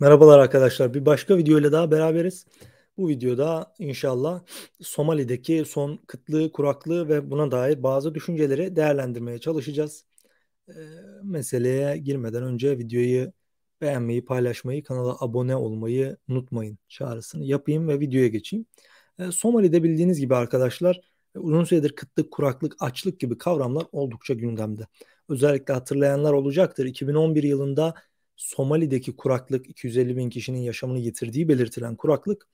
Merhabalar arkadaşlar. Bir başka video ile daha beraberiz. Bu videoda inşallah Somali'deki son kıtlığı, kuraklığı ve buna dair bazı düşünceleri değerlendirmeye çalışacağız. Ee, meseleye girmeden önce videoyu beğenmeyi, paylaşmayı, kanala abone olmayı unutmayın çağrısını yapayım ve videoya geçeyim. Ee, Somali'de bildiğiniz gibi arkadaşlar uzun süredir kıtlık, kuraklık, açlık gibi kavramlar oldukça gündemde. Özellikle hatırlayanlar olacaktır. 2011 yılında Somali'deki kuraklık 250 bin kişinin yaşamını yitirdiği belirtilen kuraklık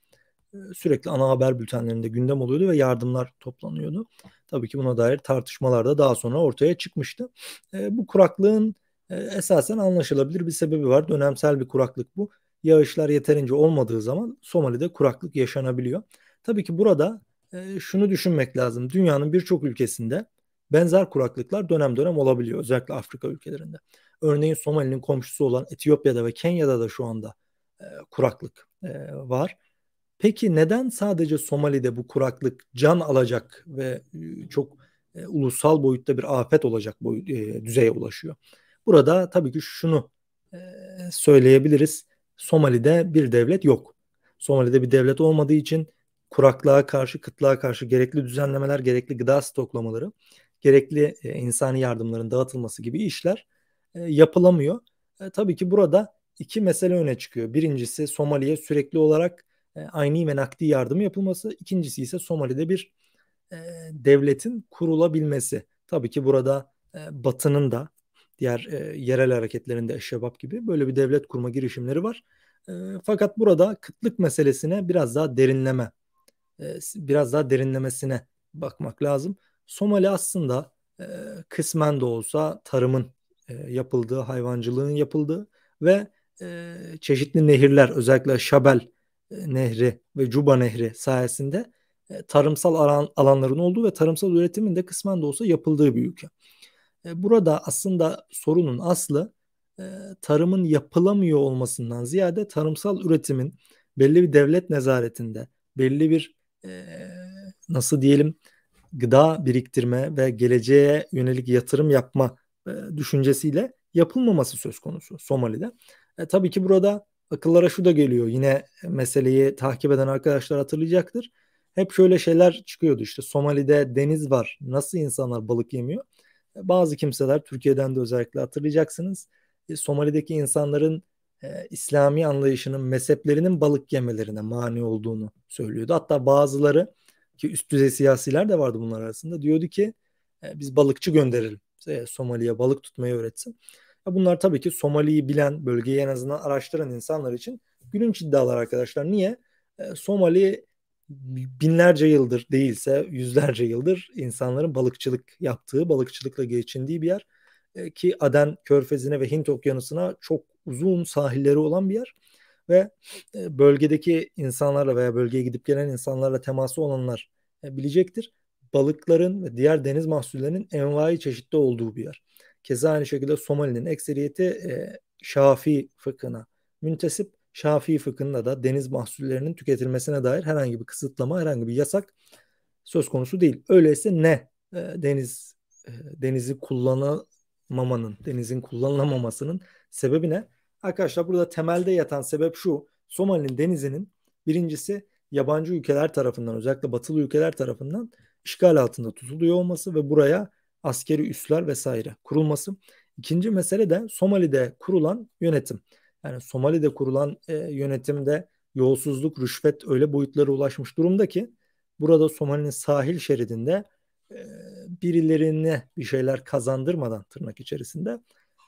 e, sürekli ana haber bültenlerinde gündem oluyordu ve yardımlar toplanıyordu. Tabii ki buna dair tartışmalar da daha sonra ortaya çıkmıştı. E, bu kuraklığın e, esasen anlaşılabilir bir sebebi var. Dönemsel bir kuraklık bu. Yağışlar yeterince olmadığı zaman Somali'de kuraklık yaşanabiliyor. Tabii ki burada e, şunu düşünmek lazım. Dünyanın birçok ülkesinde benzer kuraklıklar dönem dönem olabiliyor. Özellikle Afrika ülkelerinde. Örneğin Somali'nin komşusu olan Etiyopya'da ve Kenya'da da şu anda e, kuraklık e, var. Peki neden sadece Somali'de bu kuraklık can alacak ve e, çok e, ulusal boyutta bir afet olacak boy, e, düzeye ulaşıyor? Burada tabii ki şunu e, söyleyebiliriz. Somali'de bir devlet yok. Somali'de bir devlet olmadığı için kuraklığa karşı, kıtlığa karşı gerekli düzenlemeler, gerekli gıda stoklamaları, gerekli e, insani yardımların dağıtılması gibi işler e, yapılamıyor. E, tabii ki burada iki mesele öne çıkıyor. Birincisi Somali'ye sürekli olarak e, aynı ve nakdi yardım yapılması. İkincisi ise Somali'de bir e, devletin kurulabilmesi. Tabii ki burada e, Batı'nın da diğer e, yerel hareketlerinde Eşşebap gibi böyle bir devlet kurma girişimleri var. E, fakat burada kıtlık meselesine biraz daha derinleme, e, biraz daha derinlemesine bakmak lazım. Somali aslında e, kısmen de olsa tarımın e, yapıldığı, hayvancılığın yapıldığı ve e, çeşitli nehirler özellikle Şabel e, Nehri ve Cuba Nehri sayesinde e, tarımsal alan, alanların olduğu ve tarımsal üretimin de kısmen de olsa yapıldığı bir ülke. E, burada aslında sorunun aslı e, tarımın yapılamıyor olmasından ziyade tarımsal üretimin belli bir devlet nezaretinde, belli bir e, nasıl diyelim gıda biriktirme ve geleceğe yönelik yatırım yapma düşüncesiyle yapılmaması söz konusu Somali'de. E, tabii ki burada akıllara şu da geliyor. Yine meseleyi takip eden arkadaşlar hatırlayacaktır. Hep şöyle şeyler çıkıyordu işte Somali'de deniz var. Nasıl insanlar balık yemiyor? E, bazı kimseler Türkiye'den de özellikle hatırlayacaksınız. E, Somali'deki insanların e, İslami anlayışının mezheplerinin balık yemelerine mani olduğunu söylüyordu. Hatta bazıları ki üst düzey siyasiler de vardı bunlar arasında diyordu ki e, biz balıkçı gönderelim e, Somali'ye balık tutmayı öğretsin. Bunlar tabii ki Somali'yi bilen, bölgeyi en azından araştıran insanlar için gülünç iddialar arkadaşlar. Niye? E, Somali binlerce yıldır değilse yüzlerce yıldır insanların balıkçılık yaptığı, balıkçılıkla geçindiği bir yer. E, ki Aden Körfezi'ne ve Hint Okyanusu'na çok uzun sahilleri olan bir yer. Ve e, bölgedeki insanlarla veya bölgeye gidip gelen insanlarla teması olanlar bilecektir balıkların ve diğer deniz mahsullerinin envai çeşitli olduğu bir yer. Keza aynı şekilde Somali'nin ekseriyeti e, Şafii fıkhına müntesip. Şafii fıkhında da deniz mahsullerinin tüketilmesine dair herhangi bir kısıtlama, herhangi bir yasak söz konusu değil. Öyleyse ne e, deniz e, denizi kullanamamanın, denizin kullanılamamasının sebebi ne? Arkadaşlar burada temelde yatan sebep şu. Somali'nin denizinin birincisi yabancı ülkeler tarafından özellikle batılı ülkeler tarafından işgal altında tutuluyor olması ve buraya askeri üsler vesaire kurulması. İkinci mesele de Somali'de kurulan yönetim. Yani Somali'de kurulan e, yönetimde yolsuzluk, rüşvet öyle boyutlara ulaşmış durumda ki burada Somali'nin sahil şeridinde e, birilerine bir şeyler kazandırmadan tırnak içerisinde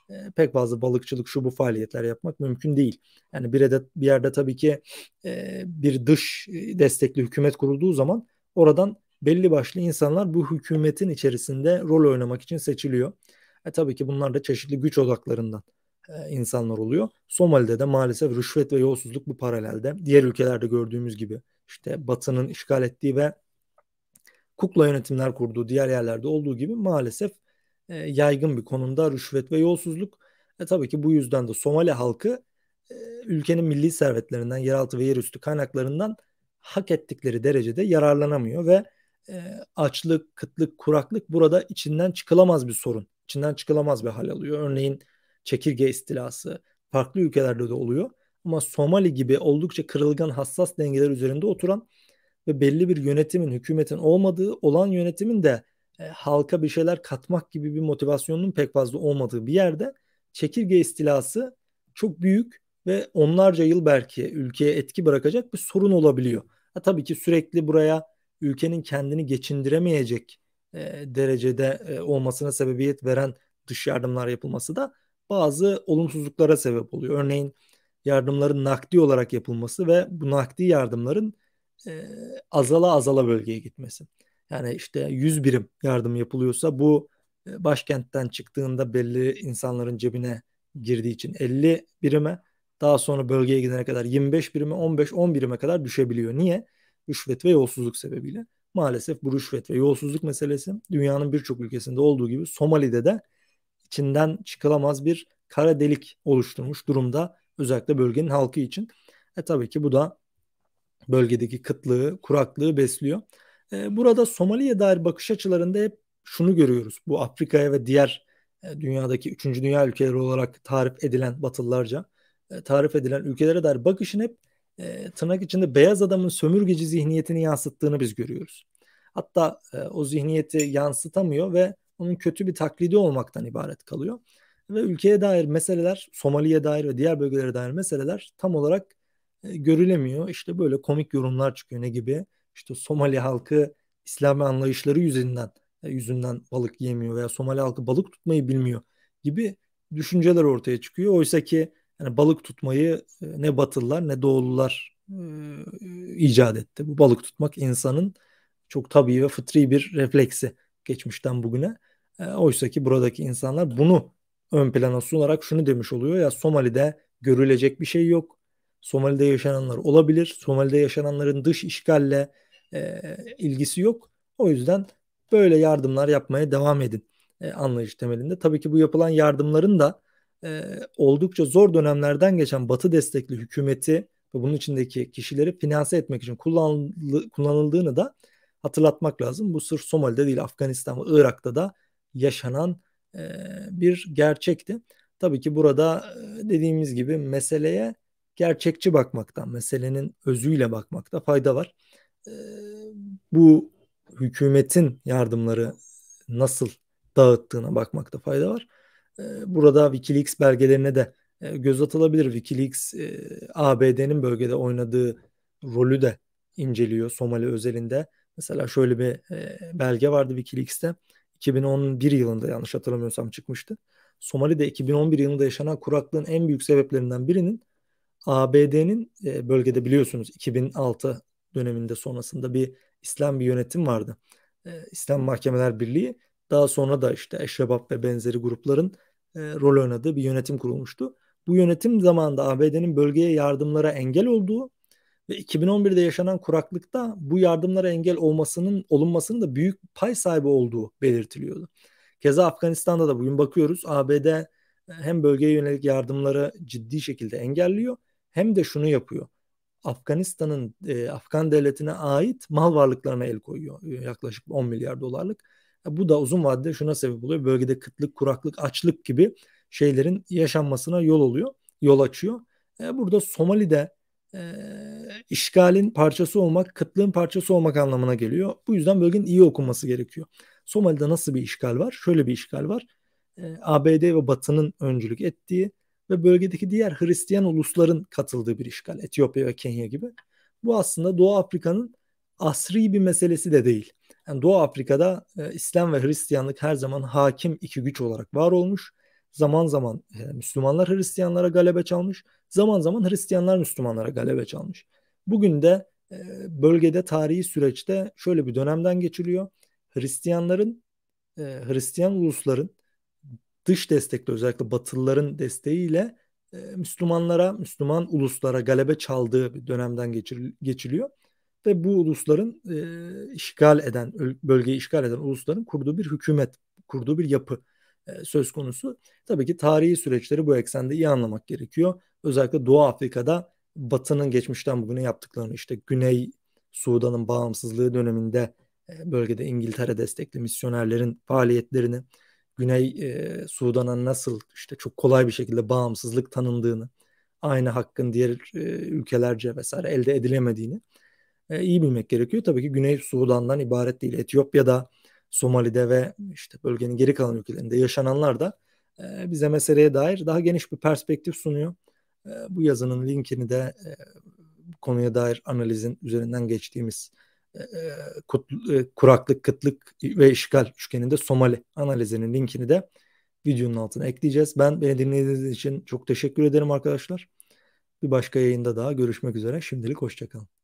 e, pek fazla balıkçılık şu bu faaliyetler yapmak mümkün değil. Yani bir, de, bir yerde tabii ki e, bir dış destekli hükümet kurulduğu zaman oradan belli başlı insanlar bu hükümetin içerisinde rol oynamak için seçiliyor. E tabii ki bunlar da çeşitli güç odaklarından e, insanlar oluyor. Somali'de de maalesef rüşvet ve yolsuzluk bu paralelde. Diğer ülkelerde gördüğümüz gibi işte Batı'nın işgal ettiği ve kukla yönetimler kurduğu diğer yerlerde olduğu gibi maalesef e, yaygın bir konumda rüşvet ve yolsuzluk. E tabii ki bu yüzden de Somali halkı e, ülkenin milli servetlerinden, yeraltı ve yerüstü kaynaklarından hak ettikleri derecede yararlanamıyor ve e, açlık, kıtlık, kuraklık burada içinden çıkılamaz bir sorun. İçinden çıkılamaz bir hal alıyor. Örneğin çekirge istilası farklı ülkelerde de oluyor. Ama Somali gibi oldukça kırılgan hassas dengeler üzerinde oturan ve belli bir yönetimin, hükümetin olmadığı, olan yönetimin de e, halka bir şeyler katmak gibi bir motivasyonun pek fazla olmadığı bir yerde çekirge istilası çok büyük ve onlarca yıl belki ülkeye etki bırakacak bir sorun olabiliyor. Ha, tabii ki sürekli buraya ülkenin kendini geçindiremeyecek e, derecede e, olmasına sebebiyet veren dış yardımlar yapılması da bazı olumsuzluklara sebep oluyor. Örneğin yardımların nakdi olarak yapılması ve bu nakdi yardımların e, azala azala bölgeye gitmesi. Yani işte 100 birim yardım yapılıyorsa bu e, başkentten çıktığında belli insanların cebine girdiği için 50 birime daha sonra bölgeye gidene kadar 25 birime 15-10 birime kadar düşebiliyor. Niye? Rüşvet ve yolsuzluk sebebiyle. Maalesef bu rüşvet ve yolsuzluk meselesi dünyanın birçok ülkesinde olduğu gibi Somali'de de içinden çıkılamaz bir kara delik oluşturmuş durumda özellikle bölgenin halkı için. E tabii ki bu da bölgedeki kıtlığı, kuraklığı besliyor. E, burada Somali'ye dair bakış açılarında hep şunu görüyoruz. Bu Afrika'ya ve diğer e, dünyadaki 3. dünya ülkeleri olarak tarif edilen Batılılarca e, tarif edilen ülkelere dair bakışın hep e, tırnak içinde beyaz adamın sömürgeci zihniyetini yansıttığını biz görüyoruz. Hatta e, o zihniyeti yansıtamıyor ve onun kötü bir taklidi olmaktan ibaret kalıyor. Ve ülkeye dair meseleler, Somali'ye dair ve diğer bölgelere dair meseleler tam olarak e, görülemiyor. İşte böyle komik yorumlar çıkıyor ne gibi? İşte Somali halkı İslami anlayışları yüzünden e, yüzünden balık yemiyor veya Somali halkı balık tutmayı bilmiyor gibi düşünceler ortaya çıkıyor. Oysa ki yani balık tutmayı e, ne Batılılar ne Doğulular e, icat etti. Bu balık tutmak insanın çok tabii ve fıtri bir refleksi geçmişten bugüne. E, oysa ki buradaki insanlar bunu ön plana sunarak şunu demiş oluyor ya Somali'de görülecek bir şey yok. Somali'de yaşananlar olabilir. Somali'de yaşananların dış işgalle e, ilgisi yok. O yüzden böyle yardımlar yapmaya devam edin e, anlayış temelinde. Tabii ki bu yapılan yardımların da e, oldukça zor dönemlerden geçen Batı destekli hükümeti ve bunun içindeki kişileri finanse etmek için kullanıldığını da hatırlatmak lazım. Bu sırf Somali'de değil Afganistan ve Irak'ta da yaşanan e, bir gerçekti. Tabii ki burada e, dediğimiz gibi meseleye gerçekçi bakmaktan, meselenin özüyle bakmakta fayda var. E, bu hükümetin yardımları nasıl dağıttığına bakmakta fayda var. E, burada Wikileaks belgelerine de e, göz atılabilir. Wikileaks e, ABD'nin bölgede oynadığı rolü de inceliyor Somali özelinde. Mesela şöyle bir e, belge vardı Wikileaks'te. 2011 yılında yanlış hatırlamıyorsam çıkmıştı. Somali'de 2011 yılında yaşanan kuraklığın en büyük sebeplerinden birinin ABD'nin bölgede biliyorsunuz 2006 döneminde sonrasında bir İslam bir yönetim vardı. İslam Mahkemeler Birliği daha sonra da işte Eşrebab ve benzeri grupların e, rol oynadığı bir yönetim kurulmuştu. Bu yönetim zamanında ABD'nin bölgeye yardımlara engel olduğu ve 2011'de yaşanan kuraklıkta bu yardımlara engel olmasının olunmasının da büyük pay sahibi olduğu belirtiliyordu. Keza Afganistan'da da bugün bakıyoruz ABD e, hem bölgeye yönelik yardımları ciddi şekilde engelliyor hem de şunu yapıyor. Afganistan'ın e, Afgan devletine ait mal varlıklarına el koyuyor. Yaklaşık 10 milyar dolarlık. E, bu da uzun vadede şuna sebep oluyor. Bölgede kıtlık, kuraklık, açlık gibi şeylerin yaşanmasına yol oluyor, yol açıyor. E, burada Somali'de e, işgalin parçası olmak, kıtlığın parçası olmak anlamına geliyor. Bu yüzden bölgenin iyi okunması gerekiyor. Somali'de nasıl bir işgal var? Şöyle bir işgal var. E, ABD ve Batı'nın öncülük ettiği ve bölgedeki diğer Hristiyan ulusların katıldığı bir işgal. Etiyopya ve Kenya gibi. Bu aslında Doğu Afrika'nın asri bir meselesi de değil. Yani Doğu Afrika'da e, İslam ve Hristiyanlık her zaman hakim iki güç olarak var olmuş. Zaman zaman e, Müslümanlar Hristiyanlara galebe çalmış. Zaman zaman Hristiyanlar Müslümanlara galebe çalmış. Bugün de e, bölgede tarihi süreçte şöyle bir dönemden geçiliyor. Hristiyanların, e, Hristiyan ulusların dış destekle özellikle Batılıların desteğiyle e, Müslümanlara, Müslüman uluslara galebe çaldığı bir dönemden geçir, geçiliyor. Ve bu ulusların e, işgal eden, bölgeyi işgal eden ulusların kurduğu bir hükümet, kurduğu bir yapı e, söz konusu. Tabii ki tarihi süreçleri bu eksende iyi anlamak gerekiyor. Özellikle Doğu Afrika'da Batı'nın geçmişten bugüne yaptıklarını işte Güney Sudan'ın bağımsızlığı döneminde e, bölgede İngiltere destekli misyonerlerin faaliyetlerini Güney e, Sudan'a nasıl işte çok kolay bir şekilde bağımsızlık tanındığını, aynı hakkın diğer e, ülkelerce vesaire elde edilemediğini e, iyi bilmek gerekiyor. Tabii ki Güney Sudan'dan ibaret değil. Etiyopya'da, Somali'de ve işte bölgenin geri kalan ülkelerinde yaşananlar da e, bize meseleye dair daha geniş bir perspektif sunuyor. E, bu yazının linkini de e, konuya dair analizin üzerinden geçtiğimiz e, kut, e, kuraklık, kıtlık ve işgal üçgeninde Somali analizinin linkini de videonun altına ekleyeceğiz. Ben beni dinlediğiniz için çok teşekkür ederim arkadaşlar. Bir başka yayında daha görüşmek üzere. Şimdilik hoşçakalın.